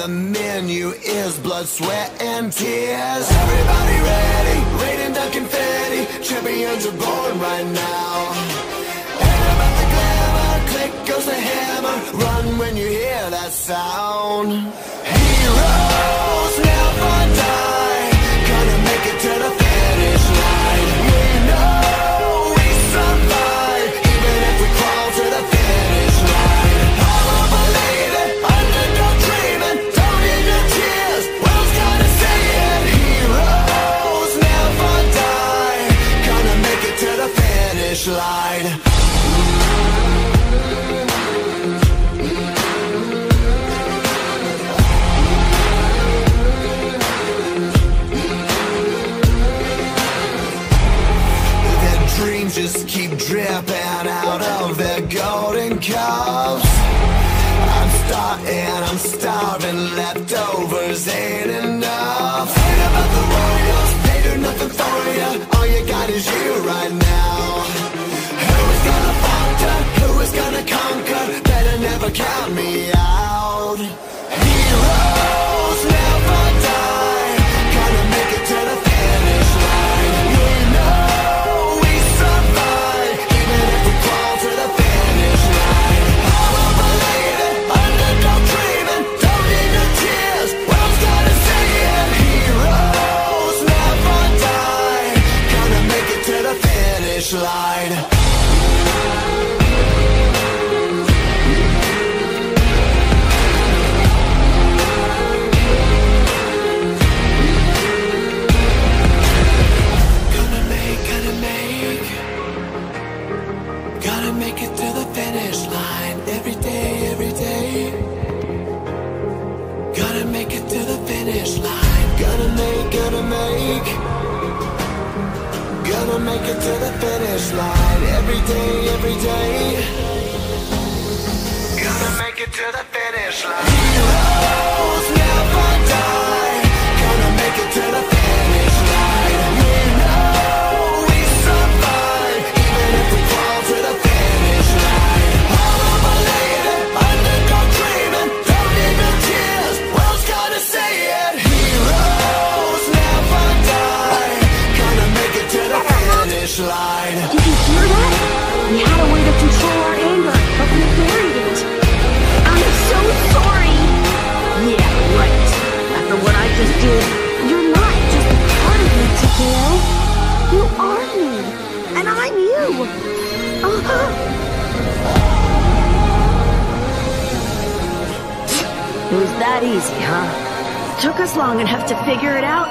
the menu is blood, sweat, and tears. Everybody ready, raining the confetti. Champions are born right now. Head about the glamour, click goes the hammer. Run when you hear that sound. Heroes never die. finish. count me out. make it to the finish line. Every day, every day. Gonna make it to the finish line. It was that easy, huh? Took us long enough to figure it out,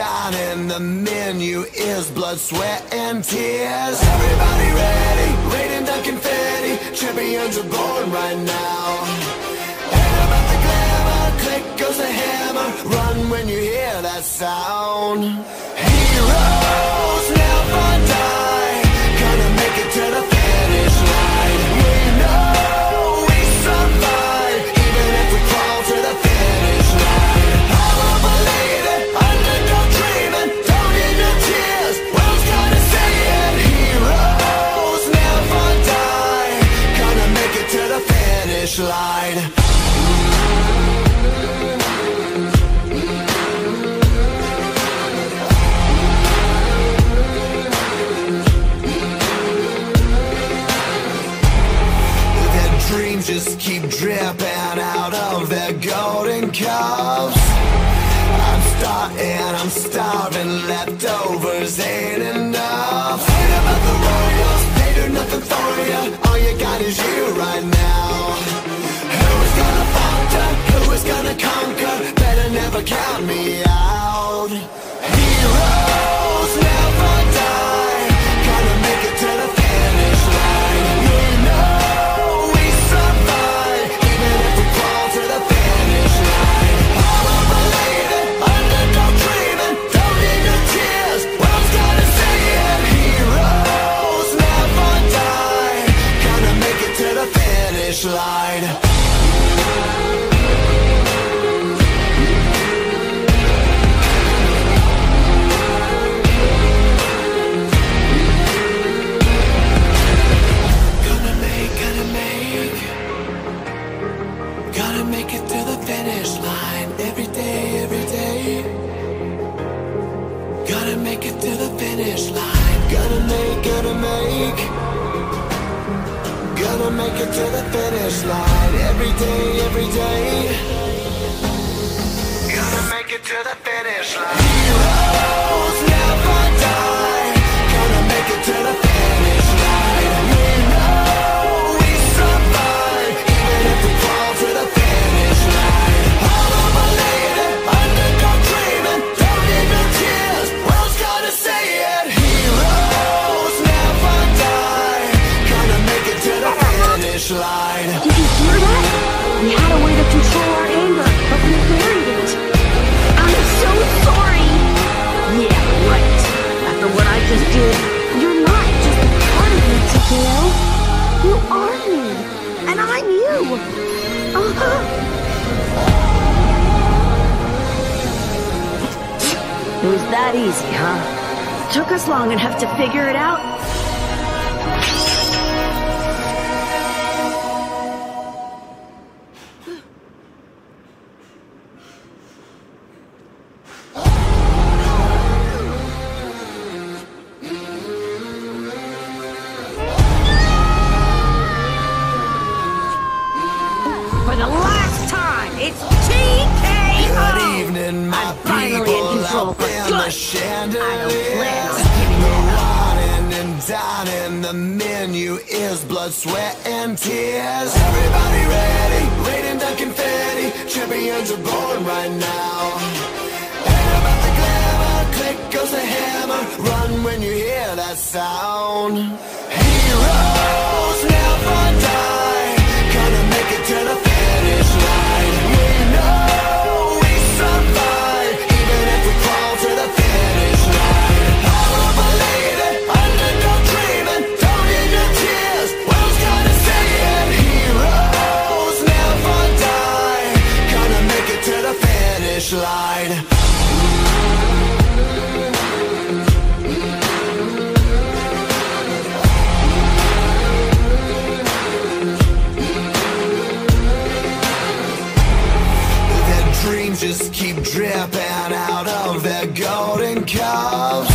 And The menu is blood, sweat, and tears. Everybody ready, raining the confetti. Champions are born right now. And about the glamour, click goes the hammer. Run when you hear that sound. Heroes never die. slide that easy, huh? Took us long enough to figure it out, the menu is blood, sweat, and tears. Everybody ready, raining the confetti. Champions are born right now. Hear about the glamour, click goes the hammer. Run when you hear that sound. just keep dripping out of their golden cups.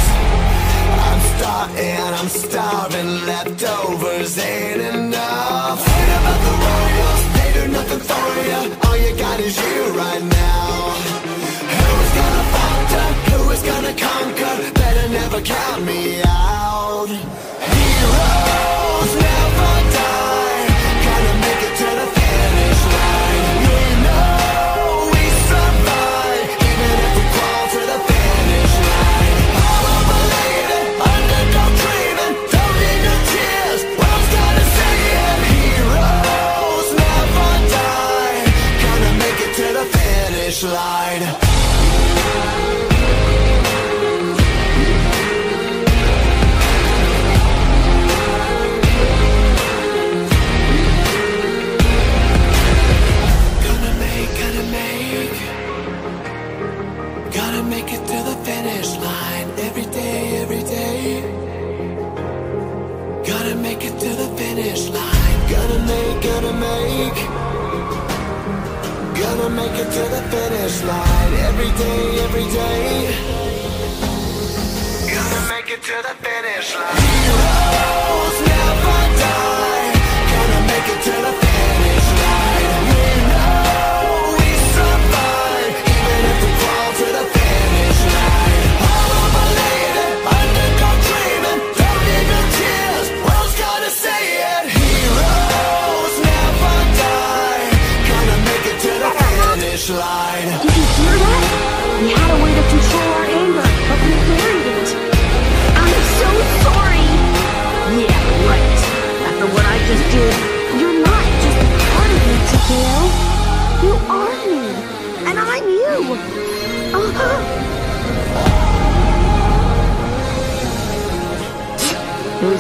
I'm starting, I'm starving, leftovers ain't enough. Hate about the royals, they do nothing for you. All you got is you right now. Who's gonna falter? Who is gonna conquer? Better never count me out. to the finish line every day, every day. Gotta make it to the finish line. Gotta make, gotta make. Gotta make it to the finish line every day, every day. Gotta make it to the finish line. Heroes.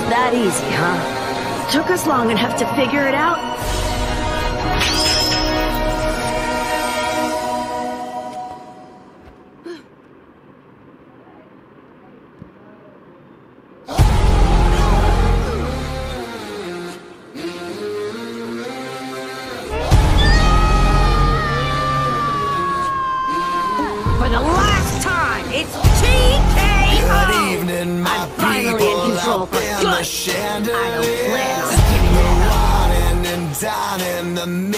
that easy, huh? Took us long enough to figure it out?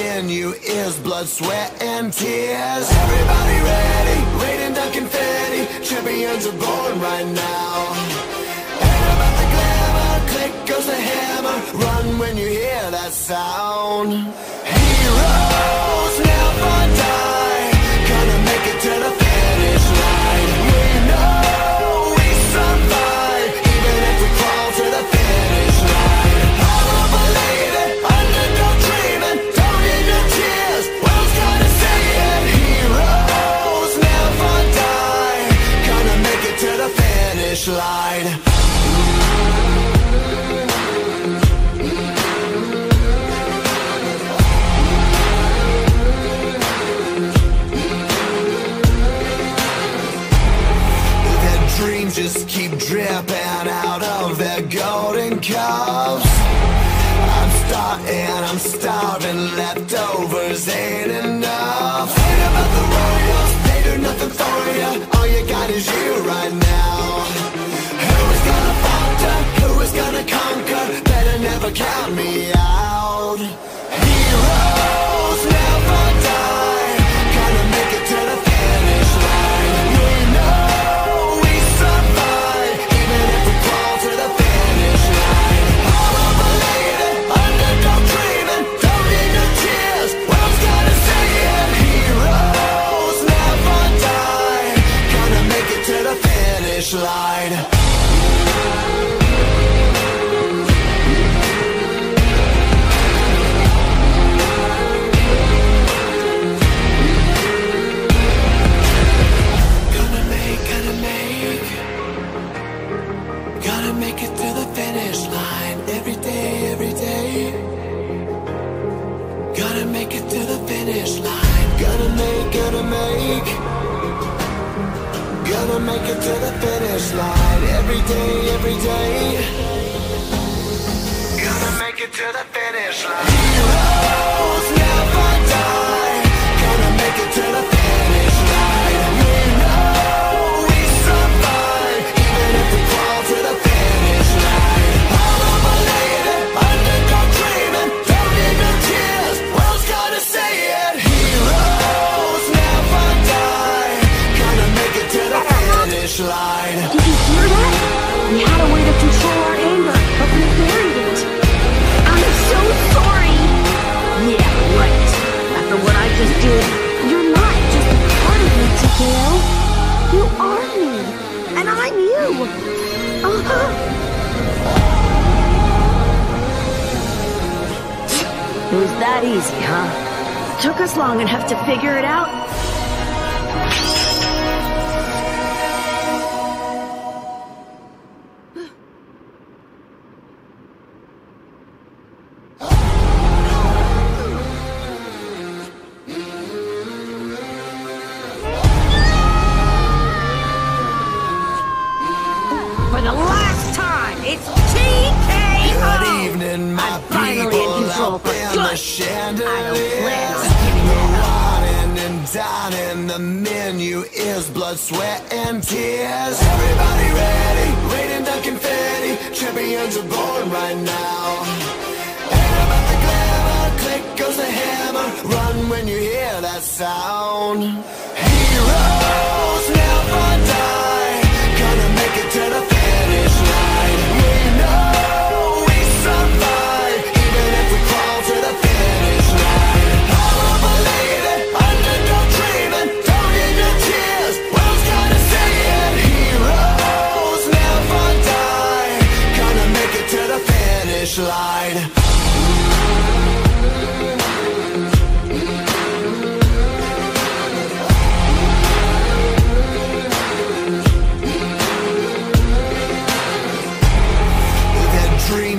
in you is blood, sweat, and tears. Everybody ready, Raiding the confetti. Champions are born right now. And about the glamour, click goes the hammer. Run when you hear that sound. Heroes never die. eres la did. You're not just a part of me, Takeo. You are me. And I'm you. Uh-huh. It was that easy, huh? Took us long enough to figure it out. up in good. the chandeliers. We're wining and dining. The menu is blood, sweat, and tears. Everybody ready, raining the confetti. Champions are born right now. Ain't about the glamour, click goes the hammer. Run when you hear that sound. Hero.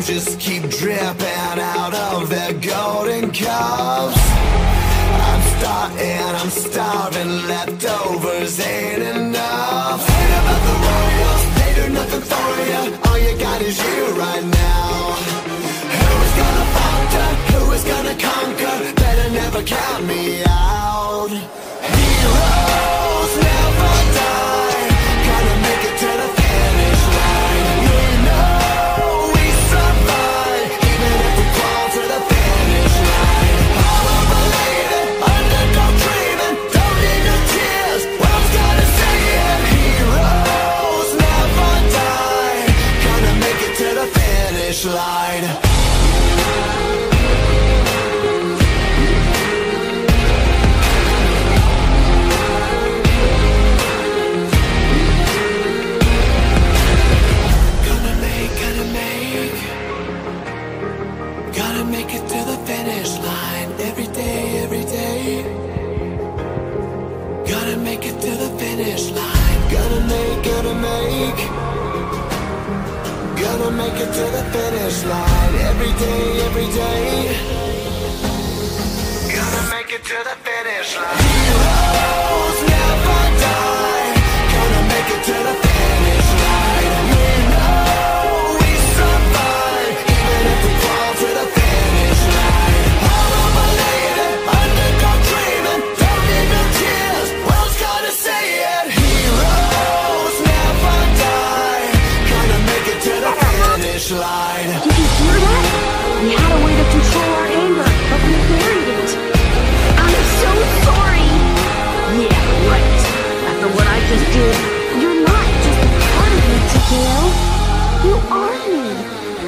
just keep dripping out of their golden cups. I'm starting, I'm starving, leftovers ain't enough. Ain't about the royals, they do nothing for ya. All you got is you right now. Who is gonna falter, who is gonna conquer? Better never count me out Gotta make it to the finish line. Every day, every day. Gotta make it to the finish line Did you hear that? We had a way to control our anger, but we buried it. I'm so sorry. Yeah, right. After what I just did, you're not just a part of me, Takeo. You are me,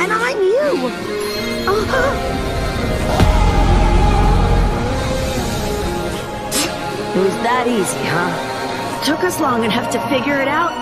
and I'm you. Uh-huh. It was that easy, huh? Took us long enough to figure it out?